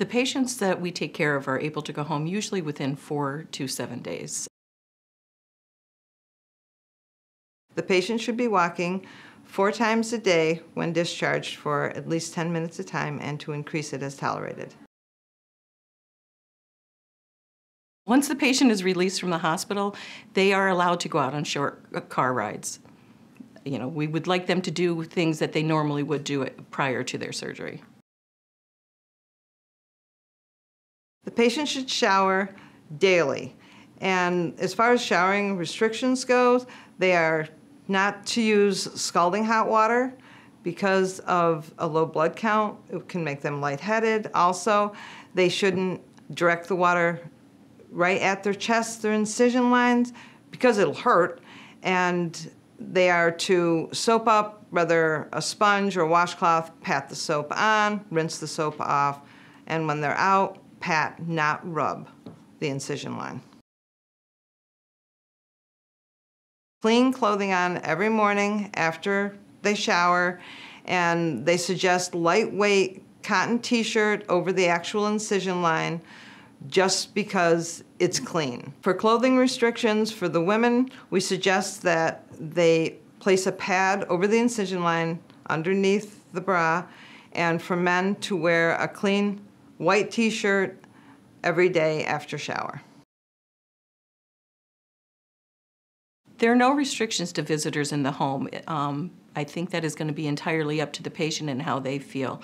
The patients that we take care of are able to go home usually within four to seven days. The patient should be walking four times a day when discharged for at least 10 minutes a time and to increase it as tolerated. Once the patient is released from the hospital, they are allowed to go out on short uh, car rides. You know, we would like them to do things that they normally would do prior to their surgery. The patient should shower daily. And as far as showering restrictions go, they are not to use scalding hot water because of a low blood count. It can make them lightheaded. Also, they shouldn't direct the water right at their chest, their incision lines, because it'll hurt. And they are to soap up, whether a sponge or washcloth, pat the soap on, rinse the soap off, and when they're out, pat, not rub the incision line. Clean clothing on every morning after they shower, and they suggest lightweight cotton t-shirt over the actual incision line just because it's clean. For clothing restrictions for the women, we suggest that they place a pad over the incision line underneath the bra, and for men to wear a clean white t-shirt every day after shower. There are no restrictions to visitors in the home. Um, I think that is going to be entirely up to the patient and how they feel.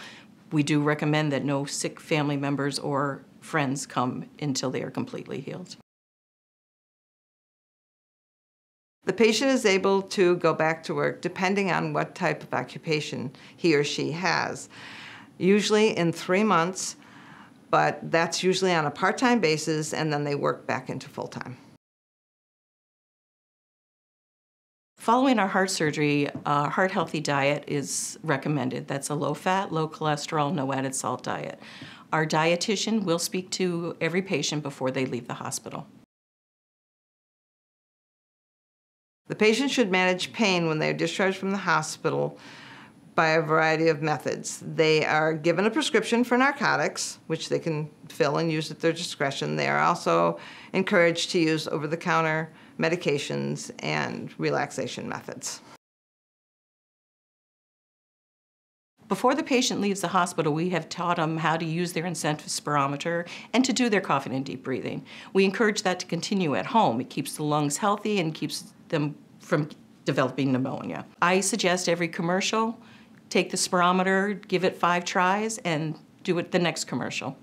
We do recommend that no sick family members or friends come until they are completely healed. The patient is able to go back to work depending on what type of occupation he or she has. Usually in three months, but that's usually on a part-time basis and then they work back into full-time. Following our heart surgery, a heart healthy diet is recommended. That's a low fat, low cholesterol, no added salt diet. Our dietitian will speak to every patient before they leave the hospital. The patient should manage pain when they are discharged from the hospital by a variety of methods. They are given a prescription for narcotics, which they can fill and use at their discretion. They are also encouraged to use over the counter medications, and relaxation methods. Before the patient leaves the hospital, we have taught them how to use their incentive spirometer and to do their coughing and deep breathing. We encourage that to continue at home. It keeps the lungs healthy and keeps them from developing pneumonia. I suggest every commercial, take the spirometer, give it five tries, and do it the next commercial.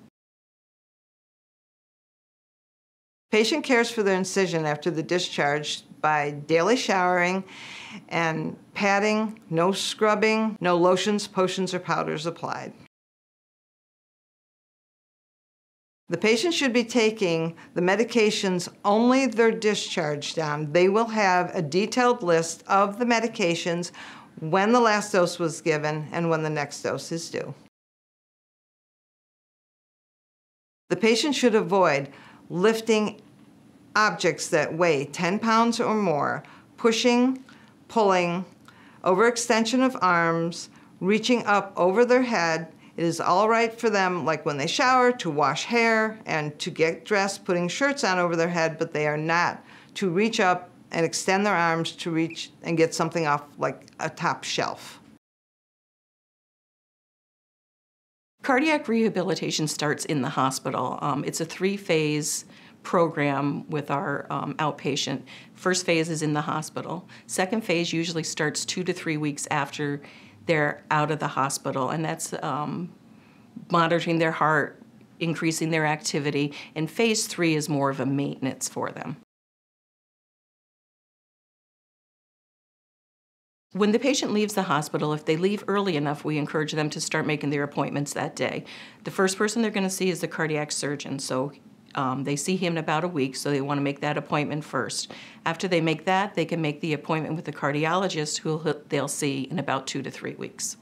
Patient cares for their incision after the discharge by daily showering and padding, no scrubbing, no lotions, potions, or powders applied. The patient should be taking the medications only they're discharged on. They will have a detailed list of the medications, when the last dose was given, and when the next dose is due. The patient should avoid lifting objects that weigh 10 pounds or more, pushing, pulling, overextension of arms, reaching up over their head. It is all right for them, like when they shower, to wash hair and to get dressed, putting shirts on over their head, but they are not to reach up and extend their arms to reach and get something off like a top shelf. Cardiac rehabilitation starts in the hospital. Um, it's a three-phase program with our um, outpatient. First phase is in the hospital. Second phase usually starts two to three weeks after they're out of the hospital, and that's um, monitoring their heart, increasing their activity. And phase three is more of a maintenance for them. When the patient leaves the hospital, if they leave early enough, we encourage them to start making their appointments that day. The first person they're going to see is the cardiac surgeon, so um, they see him in about a week, so they want to make that appointment first. After they make that, they can make the appointment with the cardiologist, who they'll see in about two to three weeks.